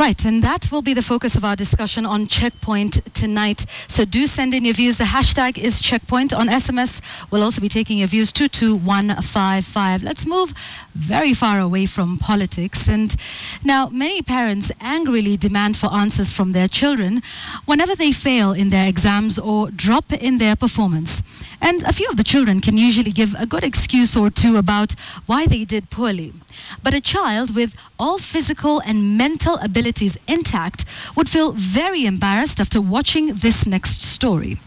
Right, and that will be the focus of our discussion on Checkpoint tonight. So do send in your views. The hashtag is Checkpoint on SMS. We'll also be taking your views 22155. Let's move very far away from politics. And now, many parents angrily demand for answers from their children whenever they fail in their exams or drop in their performance. And a few of the children can usually give a good excuse or two about why they did poorly. But a child with all physical and mental abilities intact would feel very embarrassed after watching this next story.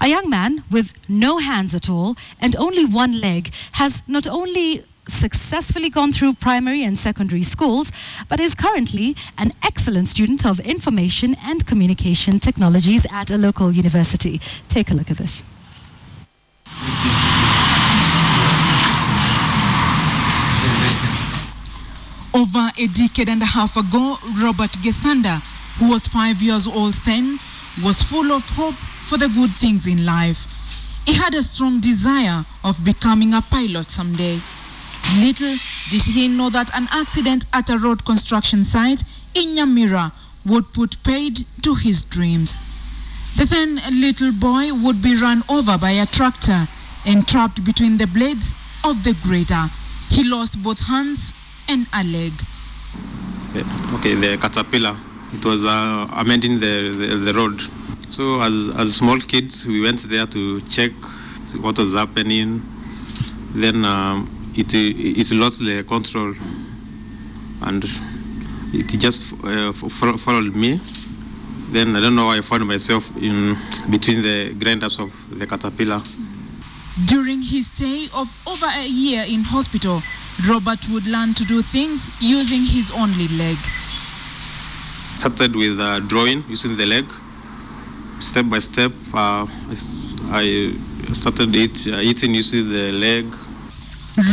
A young man with no hands at all and only one leg has not only successfully gone through primary and secondary schools, but is currently an excellent student of information and communication technologies at a local university. Take a look at this. Over a decade and a half ago, Robert Gesanda, who was five years old then, was full of hope for the good things in life. He had a strong desire of becoming a pilot someday. Little did he know that an accident at a road construction site in Nyamira would put paid to his dreams. The then little boy would be run over by a tractor and trapped between the blades of the grader. He lost both hands and a leg. Okay, the caterpillar. It was uh, amending the, the, the road. So as, as small kids, we went there to check what was happening. Then um, it, it lost the control and it just uh, followed me. Then I don't know why I found myself in between the grinders of the caterpillar. During his stay of over a year in hospital, Robert would learn to do things using his only leg. Started with uh, drawing using the leg. Step by step, uh, I started eat, uh, eating using the leg.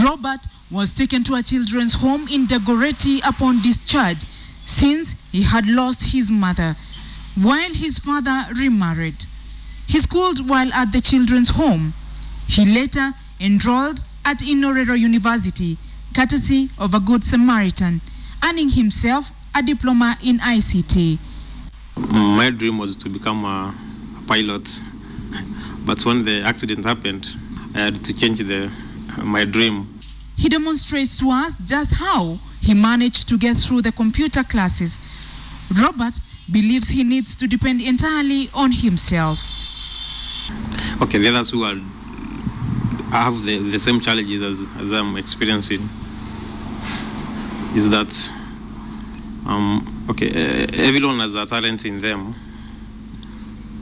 Robert was taken to a children's home in Dagoretti upon discharge since he had lost his mother while his father remarried. He schooled while at the children's home. He later enrolled at Inoorero University, courtesy of a good Samaritan, earning himself a diploma in ICT. My dream was to become a, a pilot, but when the accident happened, I had to change the, my dream. He demonstrates to us just how he managed to get through the computer classes. Robert believes he needs to depend entirely on himself. Okay, the others who are have the, the same challenges as, as I'm experiencing is that um, okay, uh, everyone has a talent in them.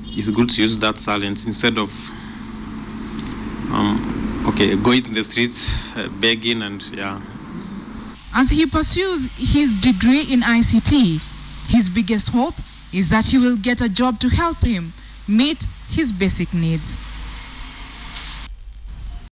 It's good to use that talent instead of um, okay going to the streets uh, begging and yeah. As he pursues his degree in ICT, his biggest hope is that he will get a job to help him meet his basic needs.